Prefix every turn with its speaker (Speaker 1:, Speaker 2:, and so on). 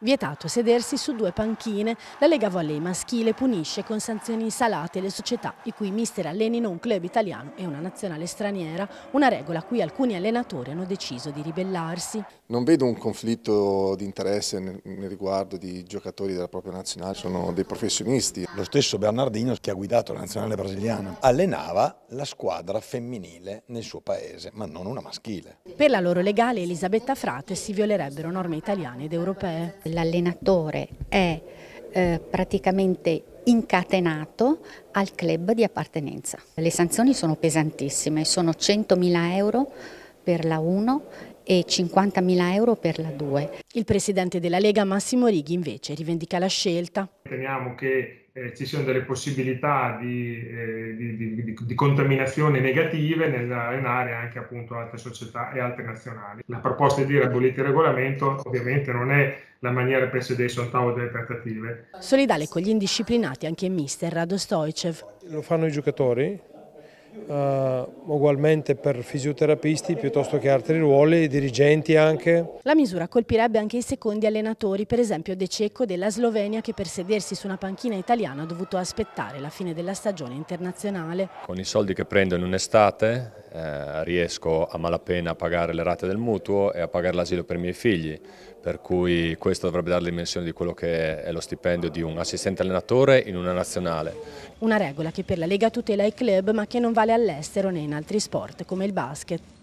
Speaker 1: Vietato sedersi su due panchine, la Lega Volley maschile punisce con sanzioni salate le società i cui mister allenino un club italiano e una nazionale straniera, una regola a cui alcuni allenatori hanno deciso di ribellarsi.
Speaker 2: Non vedo un conflitto di interesse nel, riguardo di giocatori della propria nazionale, sono dei professionisti.
Speaker 3: Lo stesso Bernardino che ha guidato la nazionale brasiliana allenava la squadra femminile nel suo paese, ma non una maschile.
Speaker 1: Per la loro legale Elisabetta Frate si violerebbero norme italiane ed europee
Speaker 4: l'allenatore è eh, praticamente incatenato al club di appartenenza. Le sanzioni sono pesantissime, sono 100.000 euro per la 1 e 50.000 euro per la 2.
Speaker 1: Il presidente della Lega Massimo Righi invece rivendica la scelta.
Speaker 5: Riteniamo che eh, ci siano delle possibilità di, eh, di, di, di contaminazione negative nell'allenare anche appunto altre società e altre nazionali. La proposta di dire abolite il regolamento ovviamente non è la maniera per sedersi al tavolo delle trattative.
Speaker 1: Solidale con gli indisciplinati anche il mister Rado Stoicev.
Speaker 6: Lo fanno i giocatori, Uh, ugualmente per fisioterapisti piuttosto che altri ruoli, dirigenti anche.
Speaker 1: La misura colpirebbe anche i secondi allenatori, per esempio De Cecco della Slovenia che per sedersi su una panchina italiana ha dovuto aspettare la fine della stagione internazionale.
Speaker 7: Con i soldi che prendo in un'estate eh, riesco a malapena a pagare le rate del mutuo e a pagare l'asilo per i miei figli, per cui questo dovrebbe dare la dimensione di quello che è lo stipendio di un assistente allenatore in una nazionale.
Speaker 1: Una regola che per la Lega tutela i club ma che non vale all'estero né in altri sport come il basket.